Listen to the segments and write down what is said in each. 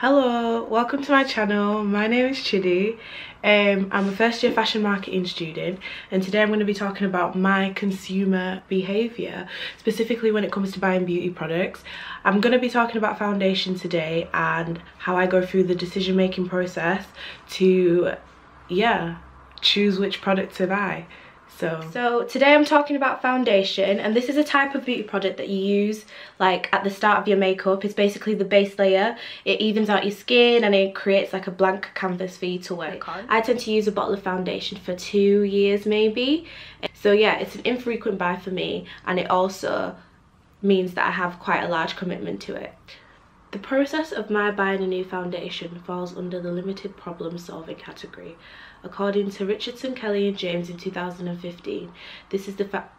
Hello, welcome to my channel. My name is Chidi. Um, I'm a first year fashion marketing student and today I'm going to be talking about my consumer behaviour, specifically when it comes to buying beauty products. I'm going to be talking about foundation today and how I go through the decision making process to, yeah, choose which product to buy. So. so today I'm talking about foundation and this is a type of beauty product that you use like at the start of your makeup. It's basically the base layer. It evens out your skin and it creates like a blank canvas for you to work on. I tend to use a bottle of foundation for two years maybe. So yeah, it's an infrequent buy for me and it also means that I have quite a large commitment to it. The process of my buying a new foundation falls under the limited problem solving category. According to Richardson, Kelley and James in 2015, this is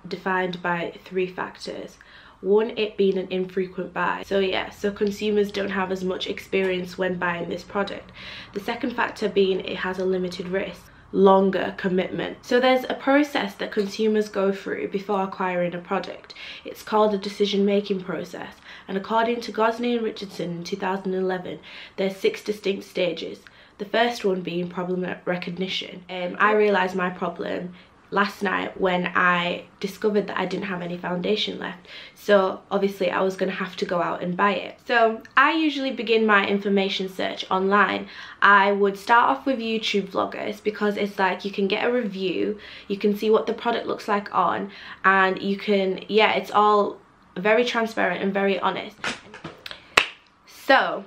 defined by three factors. One, it being an infrequent buy. So yeah, so consumers don't have as much experience when buying this product. The second factor being it has a limited risk longer commitment. So there's a process that consumers go through before acquiring a product. It's called a decision making process and according to Gosnay and Richardson in 2011 there's six distinct stages. The first one being problem recognition. Um, I realised my problem last night when I discovered that I didn't have any foundation left. So obviously I was going to have to go out and buy it. So I usually begin my information search online. I would start off with YouTube vloggers because it's like you can get a review, you can see what the product looks like on and you can, yeah, it's all very transparent and very honest. So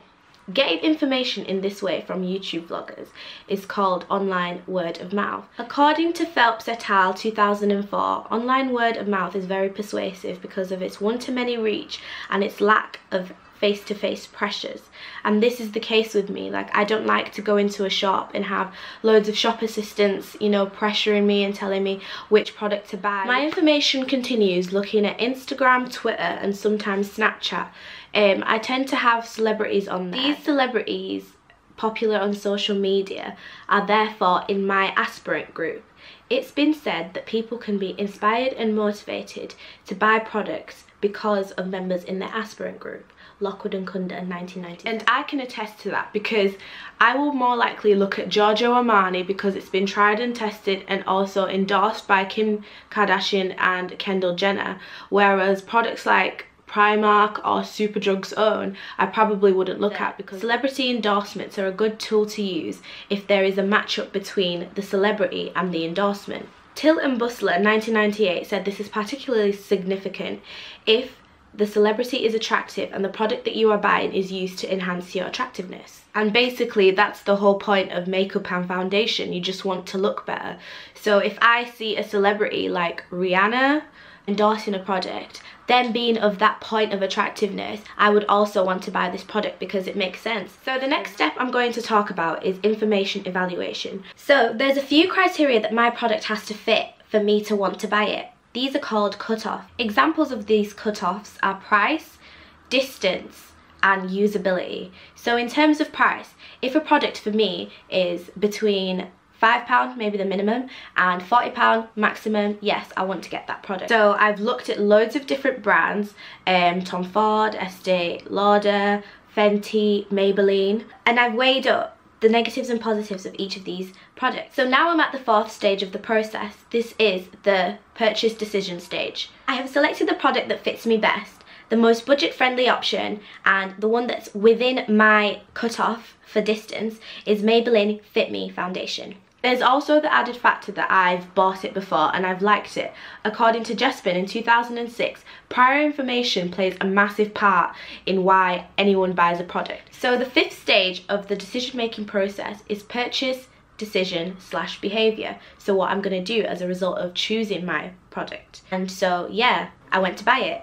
Getting information in this way from YouTube vloggers is called online word of mouth. According to Phelps et al. 2004, online word of mouth is very persuasive because of its one-to-many reach and its lack of face-to-face -face pressures and this is the case with me like I don't like to go into a shop and have loads of shop assistants you know pressuring me and telling me which product to buy my information continues looking at Instagram Twitter and sometimes Snapchat um, I tend to have celebrities on there. These celebrities popular on social media are therefore in my aspirant group. It's been said that people can be inspired and motivated to buy products because of members in their aspirant group. Lockwood and Kunda in 1990. And I can attest to that because I will more likely look at Giorgio Armani because it's been tried and tested and also endorsed by Kim Kardashian and Kendall Jenner. Whereas products like Primark or Superdrug's own, I probably wouldn't look at because celebrity endorsements are a good tool to use if there is a matchup between the celebrity and the endorsement. Till and Busler 1998 said this is particularly significant if the celebrity is attractive and the product that you are buying is used to enhance your attractiveness. And basically that's the whole point of makeup and foundation, you just want to look better. So if I see a celebrity like Rihanna endorsing a product, then being of that point of attractiveness, I would also want to buy this product because it makes sense. So the next step I'm going to talk about is information evaluation. So there's a few criteria that my product has to fit for me to want to buy it. These are called cut-off. Examples of these cut-offs are price, distance, and usability. So in terms of price, if a product for me is between £5 maybe the minimum and £40 maximum yes I want to get that product so I've looked at loads of different brands um, Tom Ford, Estee Lauder, Fenty, Maybelline and I've weighed up the negatives and positives of each of these products. So now I'm at the fourth stage of the process. This is the purchase decision stage. I have selected the product that fits me best the most budget friendly option and the one that's within my cutoff for distance is Maybelline Fit Me Foundation. There's also the added factor that I've bought it before and I've liked it. According to Jespin in 2006, prior information plays a massive part in why anyone buys a product. So the fifth stage of the decision making process is purchase decision slash behavior. So what I'm going to do as a result of choosing my product. And so yeah, I went to buy it.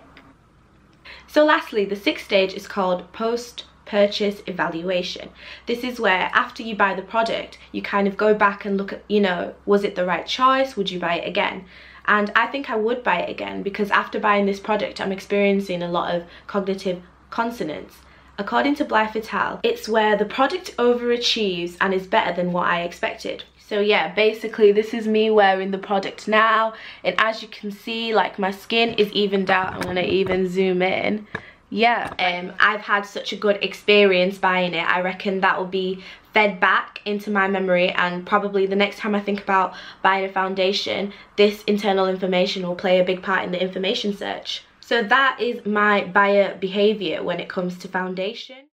So lastly, the sixth stage is called post purchase evaluation. This is where after you buy the product, you kind of go back and look at, you know, was it the right choice? Would you buy it again? And I think I would buy it again because after buying this product, I'm experiencing a lot of cognitive consonance. According to Blythe et al., it's where the product overachieves and is better than what I expected. So yeah, basically this is me wearing the product now. And as you can see, like my skin is evened out. I'm gonna even zoom in Yeah, um, I've had such a good experience buying it. I reckon that will be fed back into my memory and probably the next time I think about buying a foundation, this internal information will play a big part in the information search. So that is my buyer behavior when it comes to foundation.